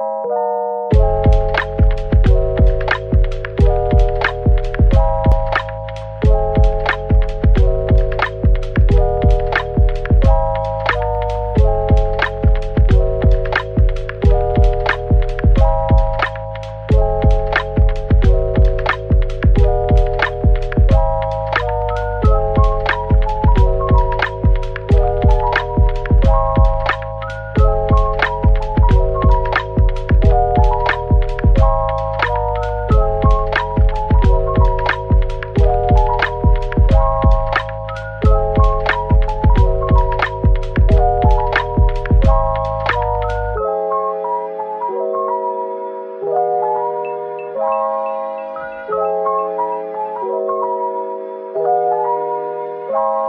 you long.